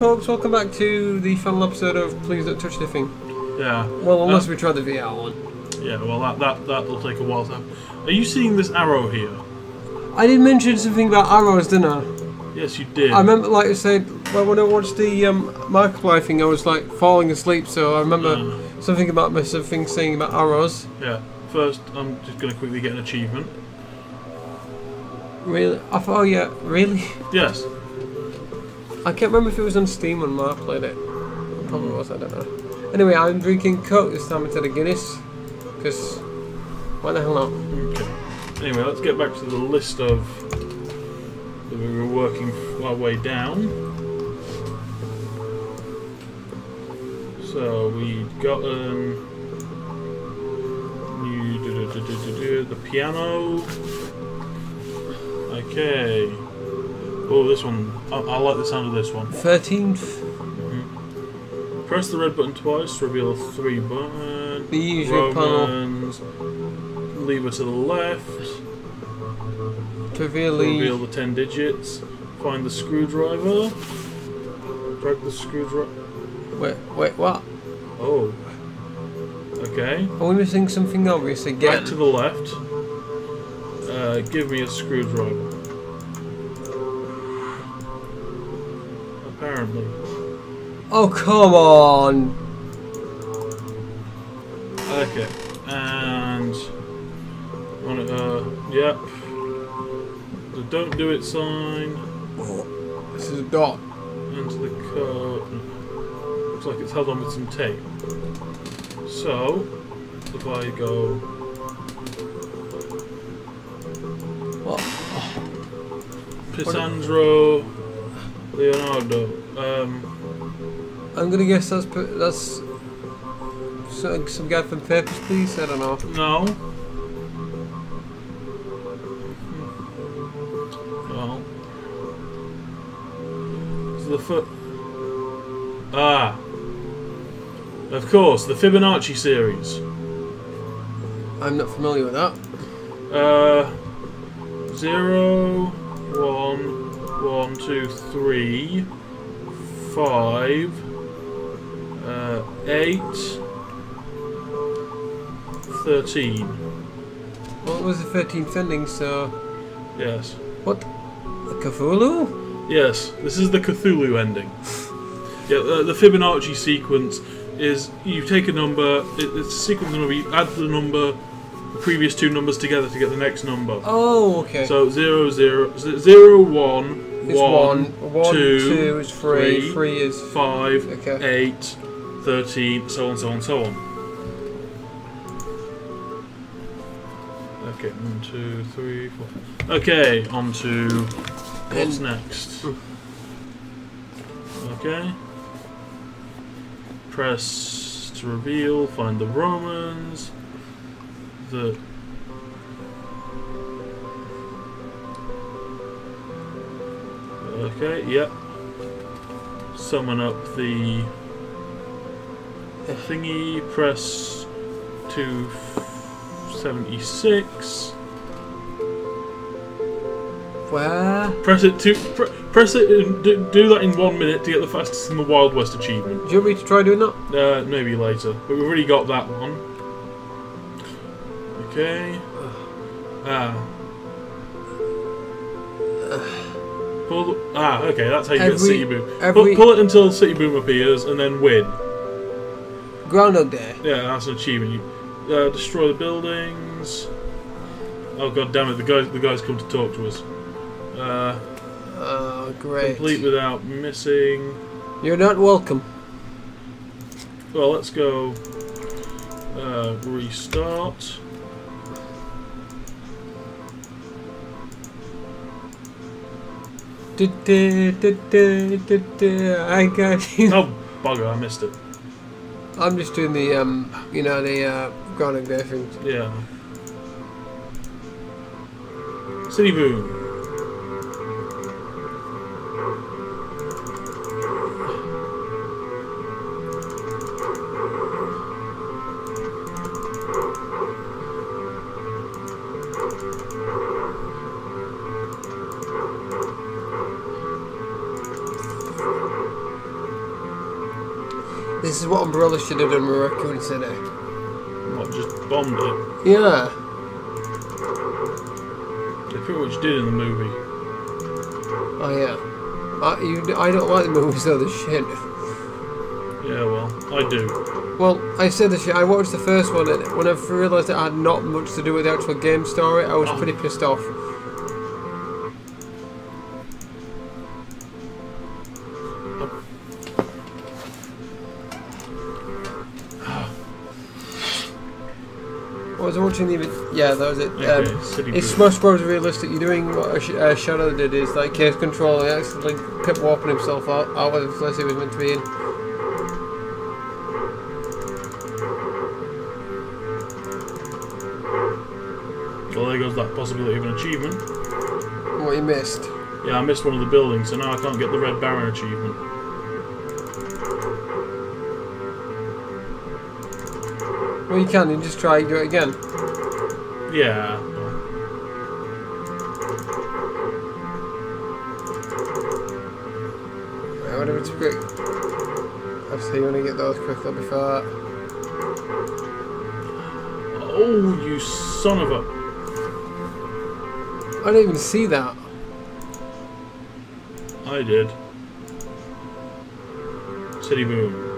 folks, welcome back to the final episode of Please Don't Touch Anything. Yeah. Well, unless Uh, we try the VR one. Yeah, well, that, that, that'll take a while to happen. Are you seeing this arrow here? I did mention something about arrows, didn't I? Yes, you did. I remember, like I said, well, when I watched the um, Markiplier thing, I was like falling asleep, so I remember Uh, something about something saying about arrows. yeah. First, I'm just going to quickly get an achievement. Really? I thought, oh yeah, really? Yes. I can't remember if it was on Steam when Mark played it. It probably was, I don't know. Anyway, I'm drinking Coke this time instead of Guinness, because why the hell not? Okay. Anyway, let's get back to the list of that we were working our way down. So we got um, new du- du- du- the piano. Okay. Oh, this one. I, I like the sound of this one. 13th, Press the red button twice to reveal three buttons. the usual panel Lever to the left. to reveal reveal the... the 10 digits. Find the screwdriver. Drag the screwdriver. Wait, wait, what? Oh. Okay. Are we missing something obvious again? Right to the left. Uh, give me a screwdriver. Apparently. Oh, come on! Okay. And. On it, uh, yep. The don't do it sign. This is a dot. into the code. Looks like it's held on with some tape. So, if I go What? Pisandro Leonardo, um, I'm gonna guess that's that's some, some guy from Papers, Please. I don't know. no. Well, so the foot. Ah, of course, the Fibonacci series. I'm not familiar with that. Uh, zero, one, one, two, three, five, uh, eight, thirteen. What was the 13th ending? So Yes, what? A Cthulhu? yes. This is the Cthulhu ending. Yeah, uh, the Fibonacci sequence is you take a number. It, it's a sequence number. You add the number, the previous two numbers together to get the next number. Oh, okay. So zero, zero, zero, one, it's one, one. One, two, two is three. three, Three is five, Okay. eight, thirteen, so on, so on, so on. Okay, one, two, three, four. Okay, on to what's next. Okay. Press to reveal, find the Romans. The Okay, yep. Summon up the thingy, press to 76. where? Press it to pr- press it and do, do that in one minute to get the fastest in the Wild West achievement. Do you want me to try doing that? Uh, maybe later, but we've already got that one. Okay. Ah. Pull ah, okay, that's how you get Every- City Boom. Pull, every- pull it until City Boom appears and then win. Groundhog Day. Yeah, that's an achievement. You uh, destroy the buildings. Oh god damn it! The guys, the guys come to talk to us. Uh, Oh, great. complete without missing. You're not welcome. Well, let's go. Uh, restart. I got you. Oh bugger! I missed it. I'm just doing the um, you know, the uh, Groundhog Day. Yeah. City Boom. This is what Umbrella should have done with Raccoon City. What, just bombed it? Yeah. They pretty much did in the movie. Oh yeah. I, you, I don't like the movies though, they're shit. Yeah, well, I do. Well, I said this shit, I watched the first one and when I realised it had not much to do with the actual game story, I was Oh. pretty pissed off. Was I? Yeah, that was it. Okay, Um, It's. Smash Bros. realistic. You're doing what uh, Shadow did is like Chaos Control. He accidentally kept warping himself out, out of the place he was meant to be in. Well, there goes that possibility of an achievement. What you missed. Yeah, I missed one of the buildings, so now I can't get the Red Baron achievement. Well, you can. You just try and do it again. Yeah. Right, whatever it's quick. Obviously, you want to get those quickly before. Oh, you son of a... I didn't even see that. I did. City Boom.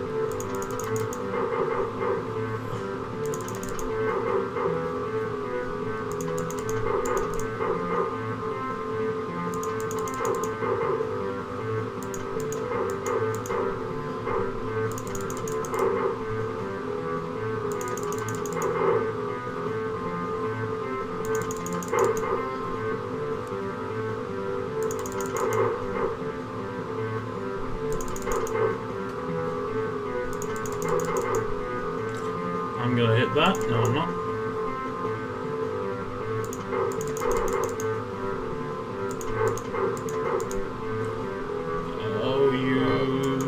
I'm gonna hit that. No, I'm not. Oh, you...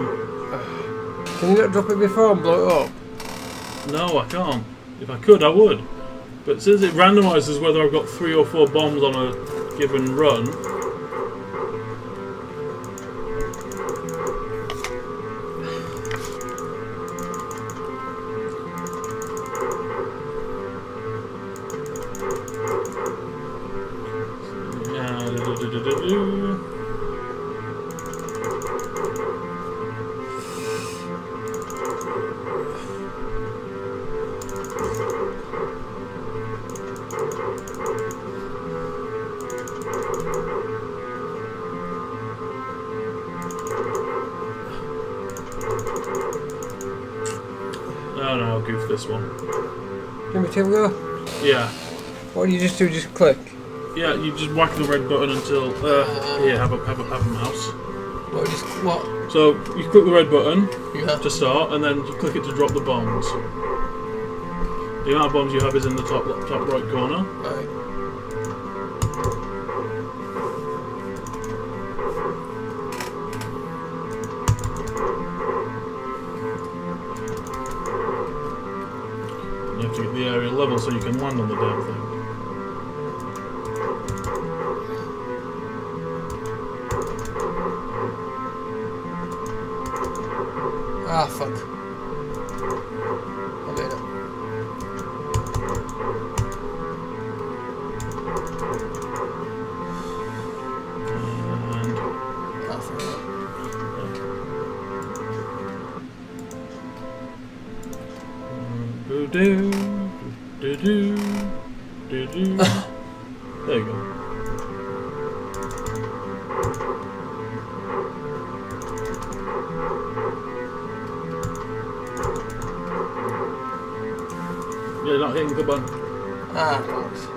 Can you not drop it before and blow it up? No, I can't. If I could, I would. But since it randomizes whether I've got three or four bombs on a given run, Oh no, I'll goof this one. Give me two go. Yeah. What do you just do? Just click. Yeah, you just whack the red button until uh here, have a have a have a mouse. What? Just what? So you click the red button Yeah. to start, and then you click it to drop the bombs. The amount of bombs you have is in the top top right corner. Right. Level so you can land on the damn thing. Ah, fuck. I made it. Ah, do do do do do. There you go. Yeah, not hitting the button. Ah, fuck.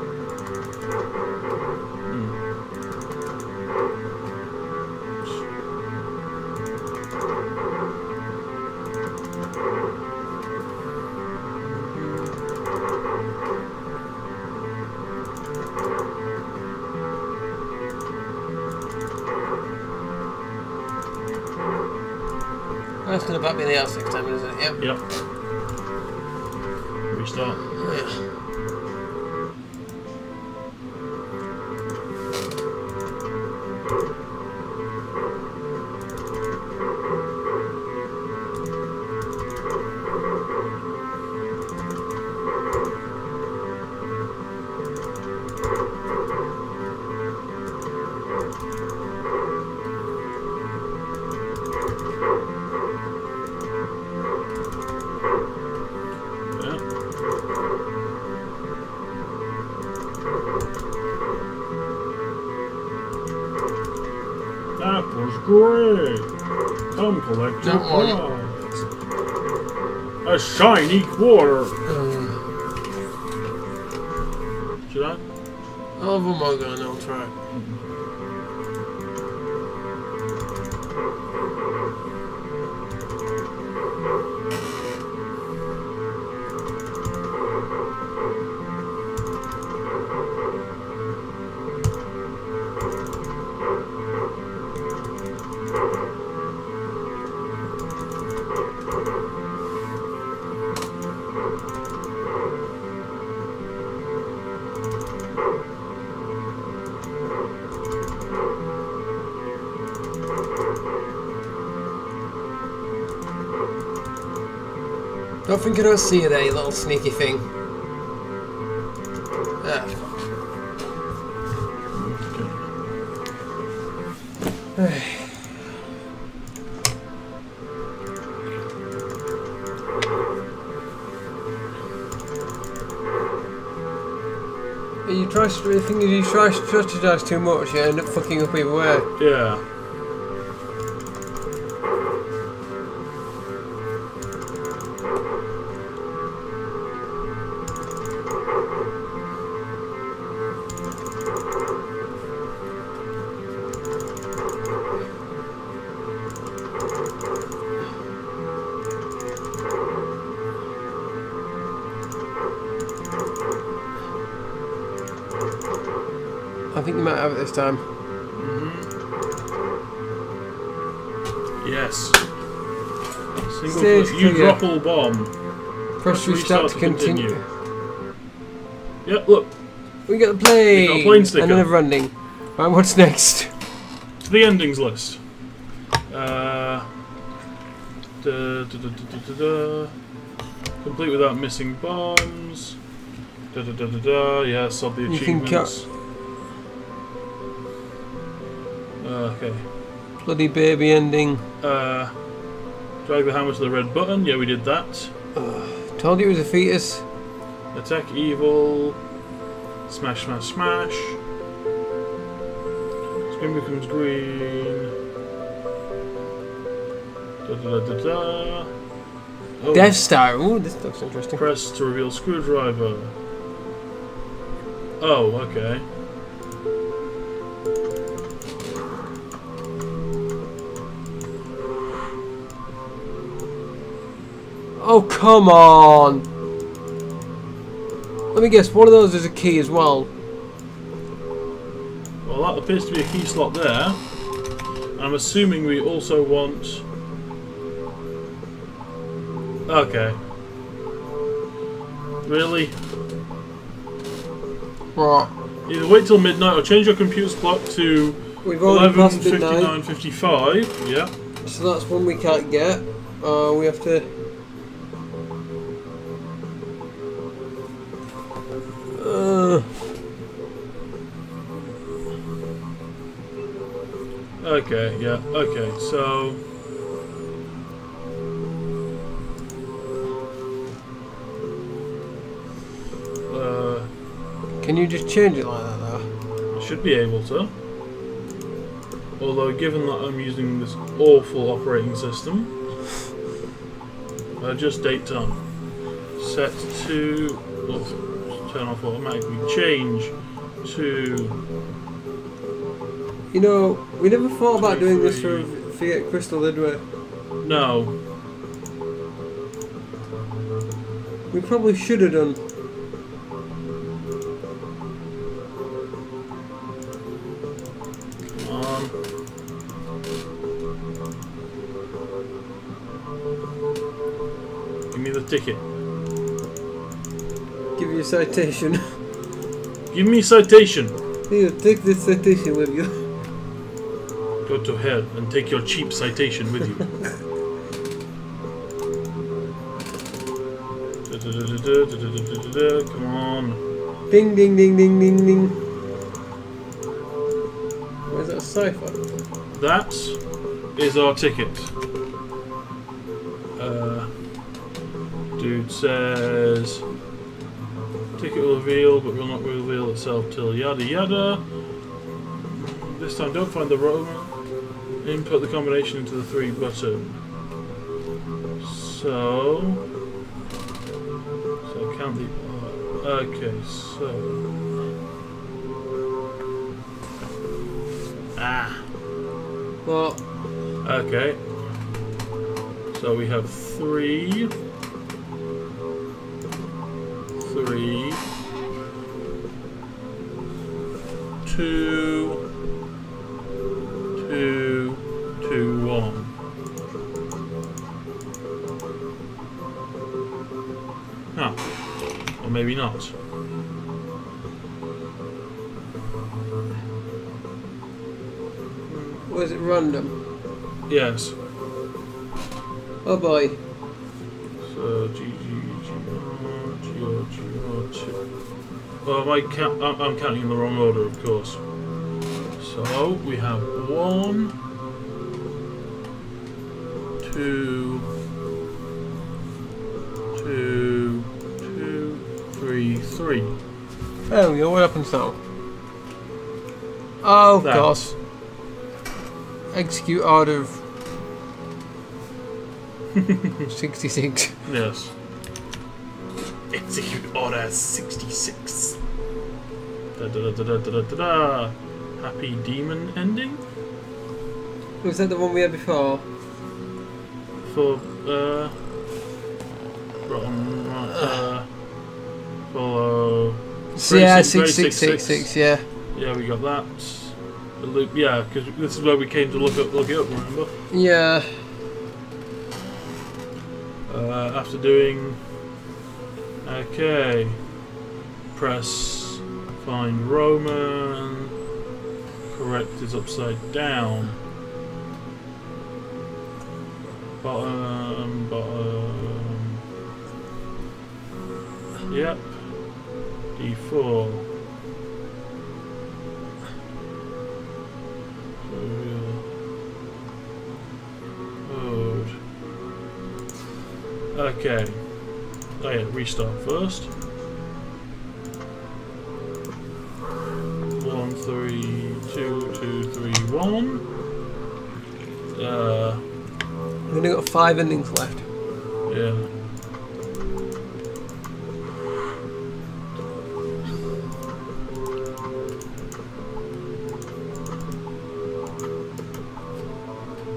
That's gonna back me in the ass isn't it? Yep. Yep. Restart. Great! Come collect your prize! A shiny quarter! Uh, Should I? All of them Don't think I don't see you there, you little sneaky thing. Ah, you try, the thing is, you try to strategize too much, you end up fucking up either way. Yeah. Think you might have it this time. Yes. Single Stage. You drop all bomb. Press Press restart to to continue. continue. Yep, look. We got the plane! We got a plane sticker. And another ending. Right, what's next? To the endings list. Uh, da, da, da, da, da, da. Complete without missing bombs. Da, da, da, da, da. Yeah, sub the You can achievements. Okay. Bloody baby ending. Uh, drag the hammer to the red button. Yeah, we did that. Told you it was a fetus. Attack evil. Smash, smash, smash. Screen becomes green. Da da da da da. Oh, Death Star. Ooh, this looks interesting. Press to reveal screwdriver. Oh, okay. Oh, come on! Let me guess, one of those is a key as well. Well, that appears to be a key slot there. I'm assuming we also want. Okay. Really? Right. Either wait till midnight or change your computer's clock to We've already passed midnight, 11.59.55. Yeah. so that's one we can't get. Uh, we have to... Okay, yeah, okay, so. Uh, can you just change it like that though? I should be able to. Although, given that I'm using this awful operating system, uh, just date time. Set to. Oh, turn off automatically. Change to. You know, we never thought about doing this for. Fiat Crystal, did we? No. We probably should have done. Come on. Give me the ticket. Give you a citation. Give me a citation. Here, take this citation with you. Go to hell and take your cheap citation with you. Come on. Ding ding ding ding ding ding. Where's that cipher? That is our ticket. Uh, dude says ticket will reveal, but will not reveal itself till yada yada. This time, don't find the road Input the combination into the three button. So, so count the. Okay, so. Ah. What? Okay. So we have three, three, two, Ah, or maybe not. Was it random? Yes. Oh boy. So G G G R G R G R two. Well, I count? I'm, counting in the wrong order, of course. So we have one, two, three, three. There we go. What happens now? Oh, of That. course. Execute order of 66. Yes. Execute order sixty-six. Da da da da da da da da. Happy demon ending. Was that the one we had before? for uh, rotten, uh, Apollo. Yeah, six, six, six, six, yeah. Yeah, we got that. Loop, yeah, because this is where we came to look up, look it up. Remember? Yeah. Uh, after doing, okay, press, find Roman. Correct is upside down. Bottom, bottom. Yep. Yeah d4. Okay. Oh yeah, restart first. One, three, two, two, three, one. Uh, We've only got five endings left. Yeah.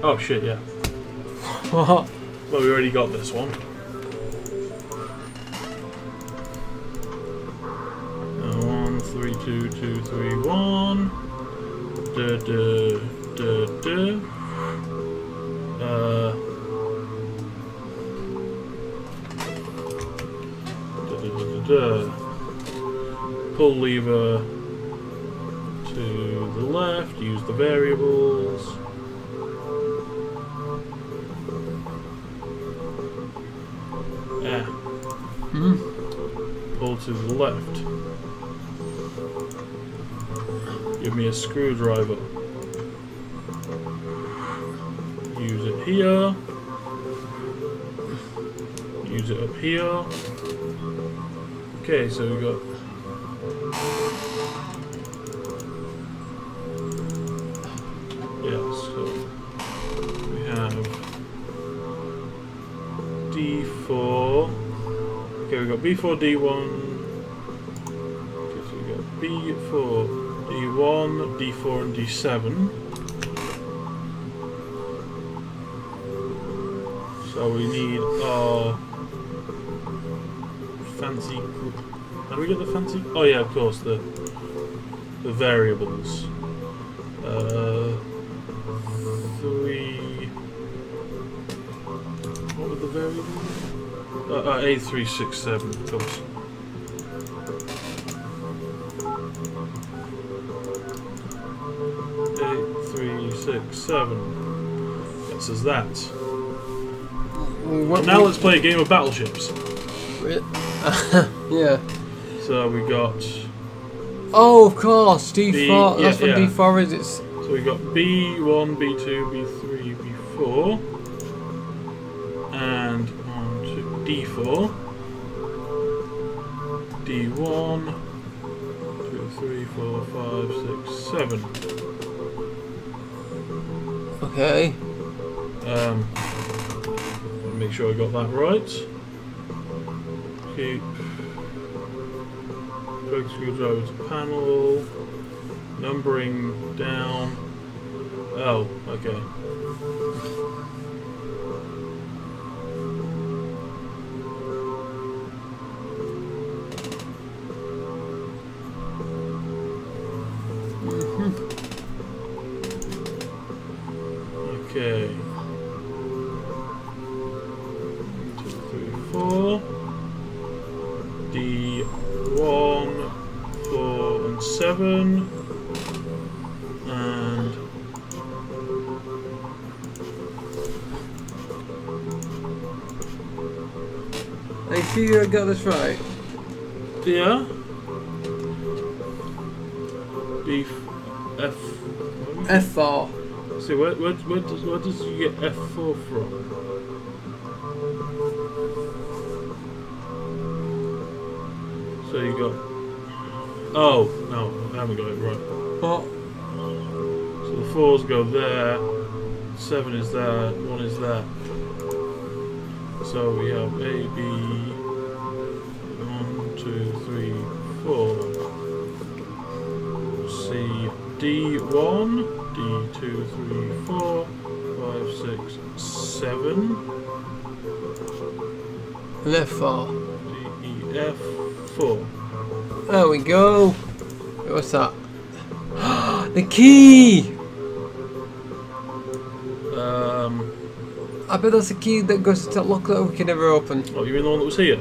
Oh shit, yeah. Well, we already got this one. One, three, two, two, three, one. Da da da da. Uh. Da da da da. Pull lever to the left. Use the variables. Left. Give me a screwdriver. Use it here. Use it up here. Okay, so we got. Yeah, so we have D4. Okay, we got B4, D1. B4, D1, D4, and D7. So we need our fancy. group. Do we get the fancy? Oh yeah, of course the the variables. Uh, three. What were the variables? Uh, uh, eight, three, six, seven. Of course. Seven. This is that. We went- Now let's play a game of battleships. yeah. So we got. Oh, of course, D4. The- That's yeah, what yeah. D4 is. It's So we got B1, B2, B3, B4, and on to D4, D1, 2, 3, 4, 5, 6, 7. Okay. Um, make sure I got that right. Keep focus screwdriver to panel, numbering down. Oh, okay. Seven. And you sure you got this right? yeah. B f- F. what was it? F4. See where where where does where does you get F four from? So you got. Oh no, I haven't got it right. What? So the fours go there, seven is there, one is there. So we have A, B, one, two, three, four. C, D, one, D, two, three, four, five, six, seven. An F4. D, E, F, four. There we go. What's that? the key! Um, I bet that's the key that goes to that lock that we can never open. oh, you mean the one that was here?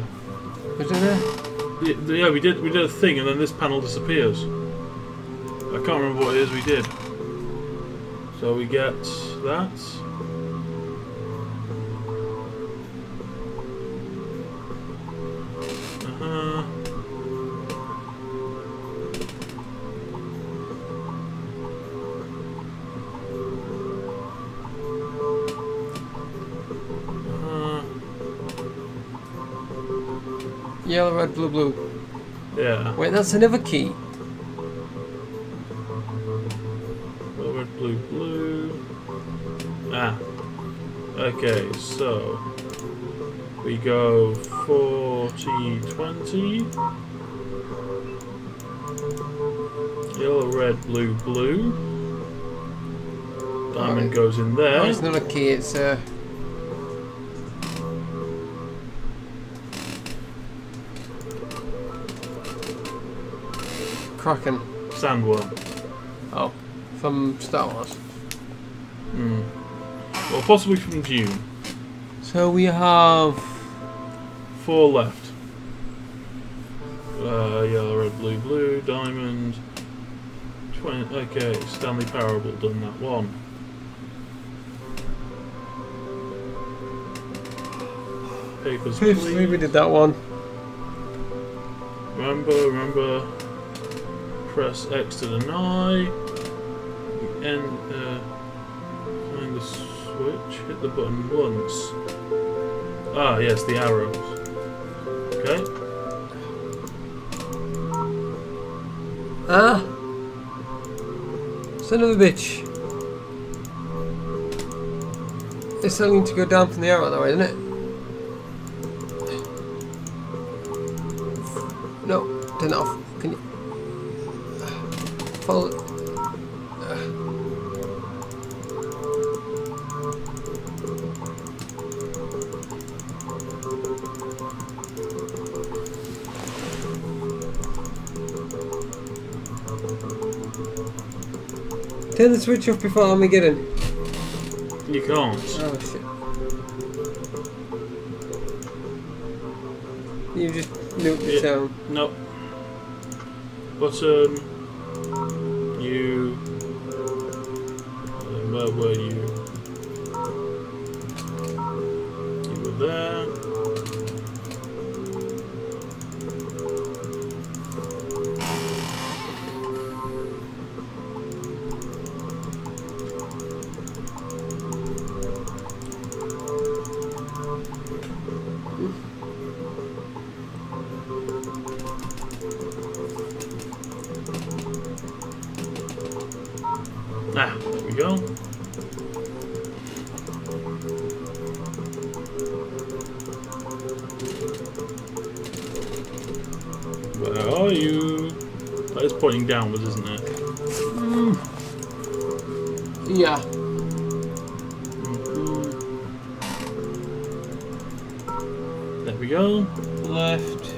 Was it there? Yeah, yeah, we did. We did a thing, and then this panel disappears. I can't remember what it is we did. So we get that. Blue, blue. Yeah. Wait, that's another key. Red, blue, blue. Ah. Okay, so we go 40, 20. Yellow, red, blue, blue. Diamond Alright. goes in Oh, there. it's not a key, it's uh Kraken. Sandworm. Oh. From Star Wars. Hmm. Well, possibly from Dune. So we have Four left. Uh, yellow, red, blue, blue, diamond. Twenty. Okay, Stanley Parable done that one. Papers, Fifthly we did that one. Remember, remember. Press X to deny. And uh, find the switch. Hit the button once. Ah, yes, the arrows. Okay. Ah Son of a bitch. It's something to go down from the arrow that way, isn't it? Follow Turn the switch off before let me get in. You can't. Oh shit. You just nuked the sound. No. Button. You. Pointing downwards, isn't it? Yeah. There we go. Left.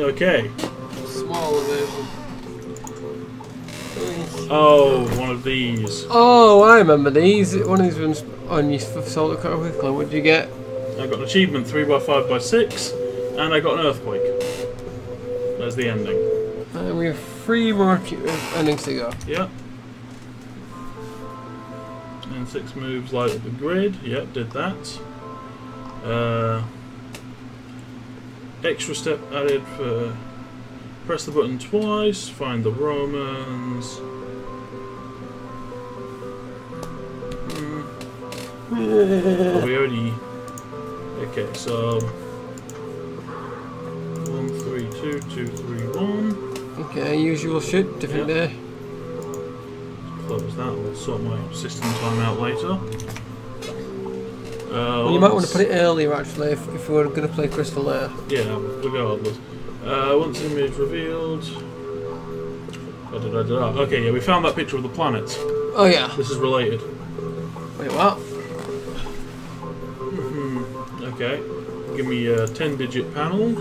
Okay. Smaller version. Oh, one of these. Oh, I remember these. One of these ones on your solar quite quickly. What did you get? I got an achievement 3x5 by 6 and I got an earthquake. There's the ending. And we have three more endings to go. Yep. And six moves light up the grid. Yep, did that. Uh, extra step added for press the button twice, find the Romans. Oh, we already. Okay, so. One, three, two, two, three, one. Okay, usual shit, different Yep. day. Close that. We'll sort my system time out later. Uh, Well, you might want to put it earlier actually if, if we're going to play Crystal Lake. Yeah, regardless. Uh, once image revealed. Da, da, da, da, da. Okay, yeah, we found that picture of the planets. Oh yeah. This is related. Wait, what? hmm Okay. Give me a 10 digit panel.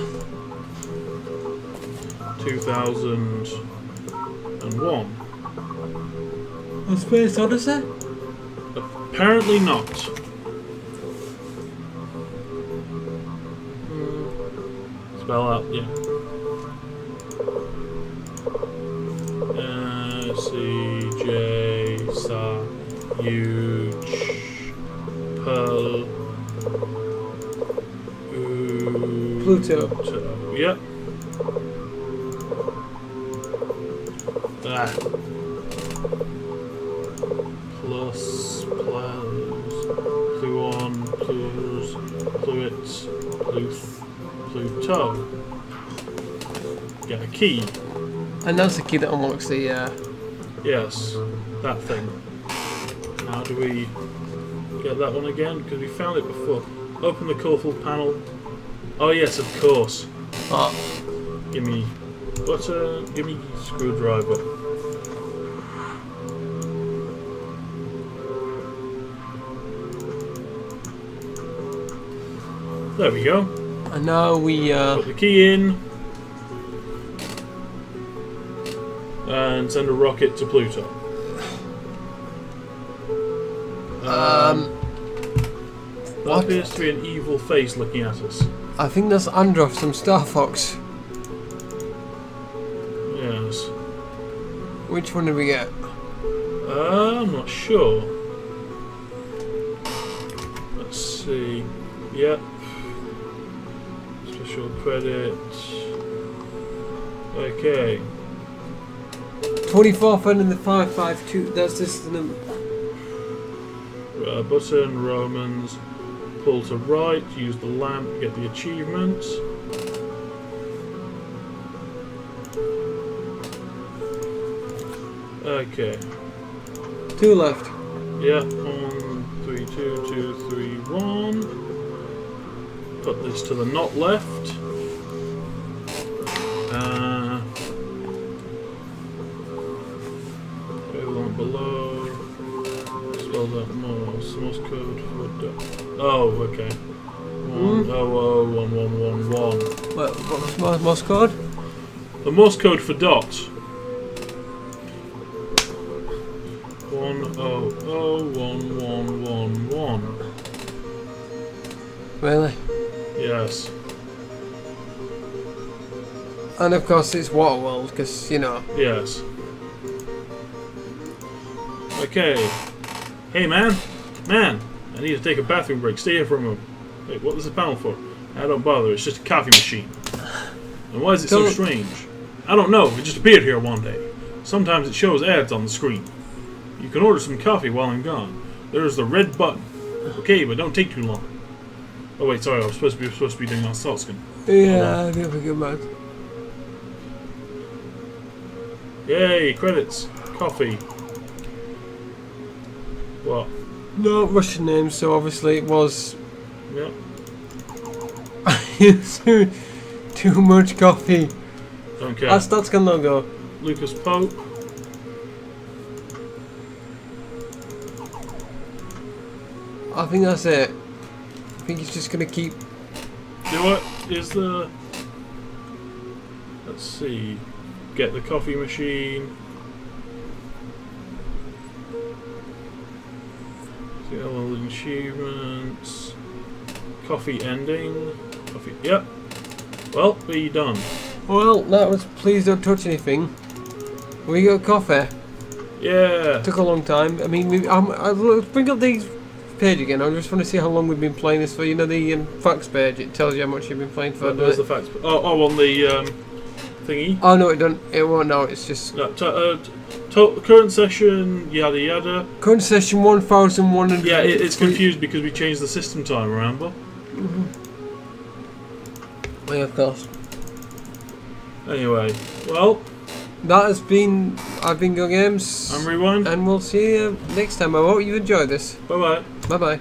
2001. A Space Odyssey? Apparently not. Spell out, yeah. Pluto. Pluto. Yep. Ah. Plus, plus, Pluon, Plus, Pluit, Pluth, Pluto. Get a key. And that's the key that unlocks the. Uh, Yes, that thing. How do we get that one again? Because we found it before. Open the colourful panel. Oh yes, of course. oh, Give me butter. Give me screwdriver. There we go. and now we. Uh, Put the key in. And send a rocket to Pluto. um, That what? appears to be an evil face looking at us. I think that's Andross from Star Fox. Yes. Which one did we get? Uh, I'm not sure. Let's see. Yep. Special credit. Okay. 24th and in the 552. That's just the number. Uh, button, Romans. Pull to right, use the lamp, get the achievement. Okay. Two left. Yeah, one, three, two, two, three, one. Put this to the not left. Morse, code? The Morse code for dot. One oh oh, one one one one. Really? Yes. And of course it's Waterworld, because, you know. Yes. Okay. Hey man, man, I need to take a bathroom break. Stay here for a moment. Wait, what was the panel for? I don't bother. It's just a coffee machine. And why is it so strange? I don't know. It just appeared here one day. Sometimes it shows ads on the screen. You can order some coffee while I'm gone. There's the red button. Okay, but don't take too long. Oh wait, sorry. I was supposed to be supposed to be doing on salt skin. Yeah, I think we're good, man. Yay, credits. Coffee. What? No Russian names, so obviously it was Yep. too, much coffee. Care. That's that's gonna logo. Lucas Pope. I think that's it. I think he's just gonna keep. You know what? Is the. Let's see. Get the coffee machine. See all the achievements. Coffee ending. Coffee. Yep. Well, are you done. Well, that was. Please don't touch anything. We got coffee. Yeah. Took a long time. I mean, we, um, I, let's bring up the page again. I just want to see how long we've been playing this for. You know the um, facts page. It tells you how much you've been playing for. There's the facts. Oh, oh, on the um, thingy. Oh no, it don't. It won't. No, it's just No, uh, current session. Yada yada. current session one thousand one hundred. Yeah, it, it's confused because we changed the system time. Remember? Yeah, of course. Anyway, well, That has been. I've been GonGames. I'm rewind. and we'll see you next time. I hope you enjoyed this. Bye bye. Bye bye.